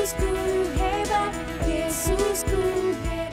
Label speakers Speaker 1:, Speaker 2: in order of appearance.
Speaker 1: Yesusku hebat, Yesusku hebat.